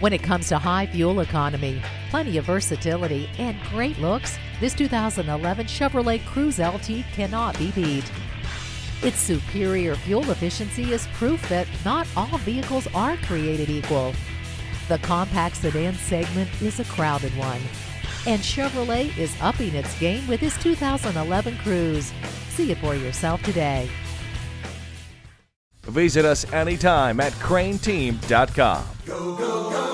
When it comes to high fuel economy, plenty of versatility, and great looks, this 2011 Chevrolet Cruze LT cannot be beat. Its superior fuel efficiency is proof that not all vehicles are created equal. The compact sedan segment is a crowded one, and Chevrolet is upping its game with this 2011 Cruze. See it for yourself today. Visit us anytime at crainteam.com. Go, go, go.